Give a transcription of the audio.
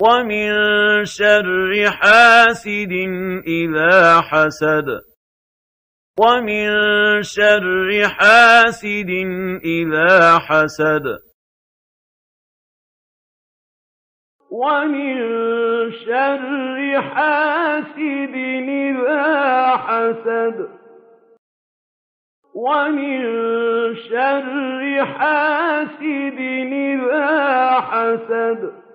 وَمِن شَرِّ حَاسِدٍ إِذَا حَسَدَ. وَمِن شَرِّ حَاسِدٍ إِذَا حَسَدَ. وَمِن شَرِّ حَاسِدٍ إِذَا حَسَدَ. وَمِن شَرِّ حَاسِدٍ إِذَا حَسَدَ.